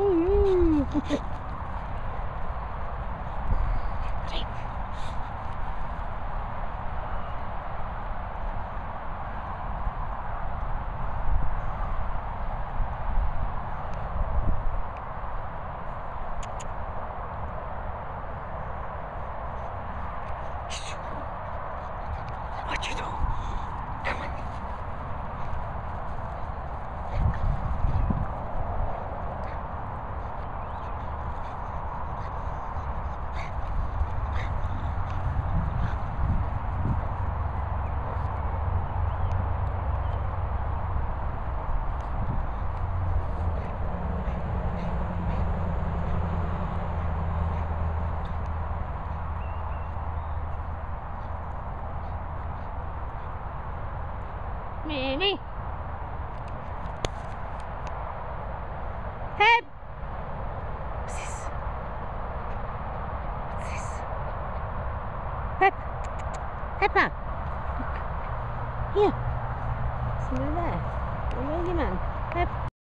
うんうん。Mimi. Hep. What's this? What's this? Hep. Heppa. Here. Somebody there. Where are you, man? Hep.